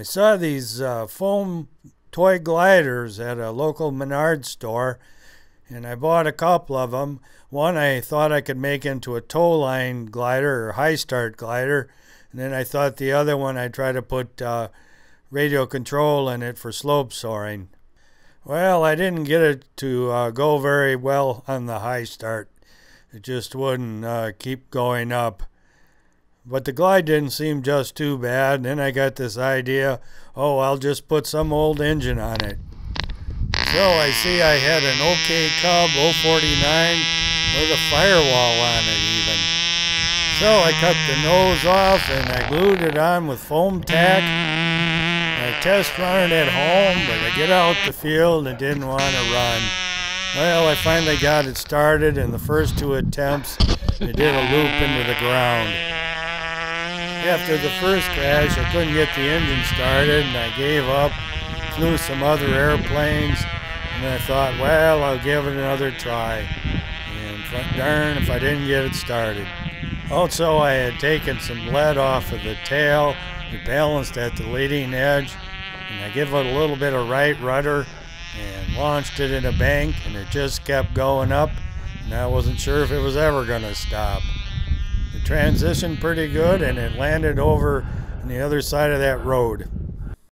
I saw these uh, foam toy gliders at a local Menard store, and I bought a couple of them. One I thought I could make into a tow line glider or high start glider, and then I thought the other one I'd try to put uh, radio control in it for slope soaring. Well, I didn't get it to uh, go very well on the high start. It just wouldn't uh, keep going up. But the glide didn't seem just too bad. And then I got this idea oh, I'll just put some old engine on it. So I see I had an OK Cub 049 with a firewall on it, even. So I cut the nose off and I glued it on with Foam-Tac. I test run it at home, but I get out the field and didn't want to run. Well, I finally got it started, and the first two attempts, it did a loop into the ground. After the first crash, I couldn't get the engine started, and I gave up, flew some other airplanes, and I thought, well, I'll give it another try. And darn if I didn't get it started. Also, I had taken some lead off of the tail, it balanced at the leading edge, and I give it a little bit of right rudder and launched it in a bank, and it just kept going up, and I wasn't sure if it was ever going to stop. It transitioned pretty good, and it landed over on the other side of that road.